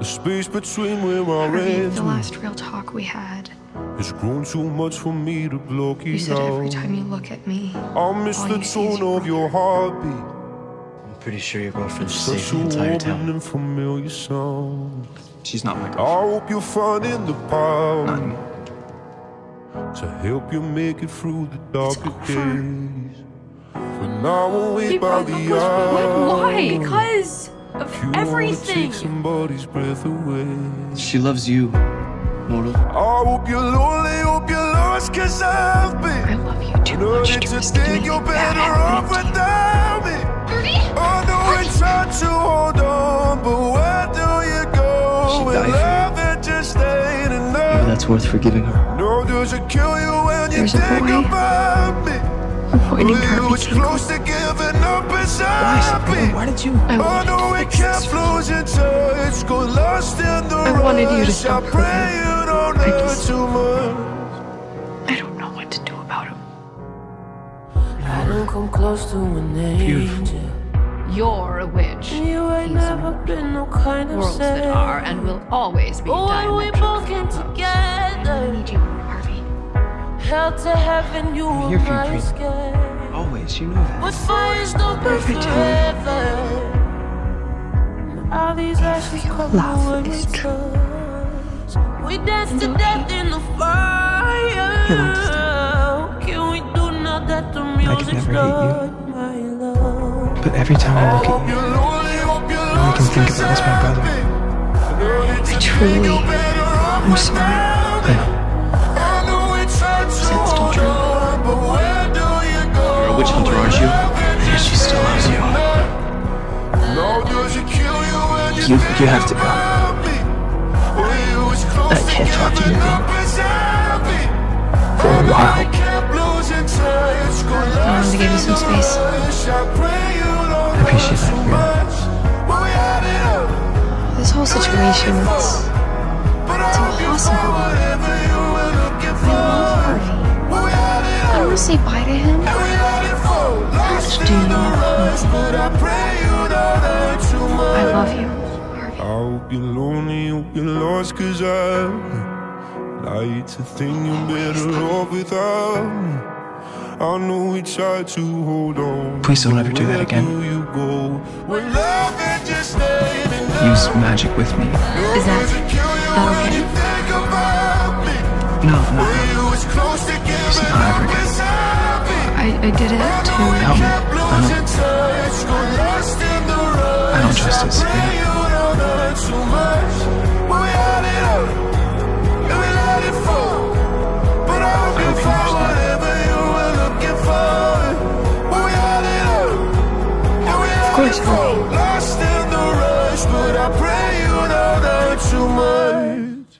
The space between where our Harvey, ends the last real talk we had, has grown too much for me to block you it said every time you look at me, I miss the you see is tone of your heartbeat. I'm pretty sure your girlfriend's Such safe a in the entire warm town. and familiar sound. She's not my I girlfriend. hope you're finding the power Not anymore. to help you make it through the darker days. For now, we'll wait He by broke the up with hour. what? Why? Because of If you everything. take somebody's breath away. She loves you, Mortal. I hope you're lonely, hope you're lost, cause I've been. I love you too Know much that to you risk think anything you're bad better off happening to you. without me. I know I tried to hold on, but where do you go? She'd When for you. love it just ain't enough? Maybe enough. that's worth forgiving her. No, does it kill you when you There's a think boy. about me? I'm pointing Well, you Harvey was close to giving up beside. Why did you? I I wanted know to we fix can't this you. lose in touch, go lost in the I wanted you to stop I pray hurting. you don't I just- too much. I don't know what to do about him. I don't come close to an angel. You're a witch. You ain't never been no kind of Worlds that are and will always be Boy, we both came diametrically. I need you, Harvey. Hell to heaven, you were here for you, my Pete. Always, you know that. But fires don't burn Every time. forever. All these ashes Your come love is true. We dance to death in the fire. He wants to Can we do now that the could music's never hate you. my love? But every time I look at you, lonely, hope you're all I can think about is my brother. been. Know that you I truly- think you're better off I'm sorry. without go? You're a witch hunter, aren't you? Yeah, she still loves you. No, does it kill you you, You- think you have to go. about me? Well, you was close I can't talk to you again. up beside me. For a while. I kept losing touch, go I wanted to give you some space. I pray you don't I appreciate that, too yeah. much. But we had it up, This whole situation, it's. It's impossible. find whatever you were looking I love Harvey. But we had I up. want to say bye to him. Do in the not rush. But I pray you don't too much. I love you, I Harvey. hope you're lonely, hope you're lost, cause I like to think you're better off without me. I know we tried to hold on. Please don't ever do that again. you go? When love it just ain't enough. use magic with me. Is that- understand. whatever you were looking for. But we had it up, and we let course, it fall. Lost in the rush, but I pray you don't hurt too much.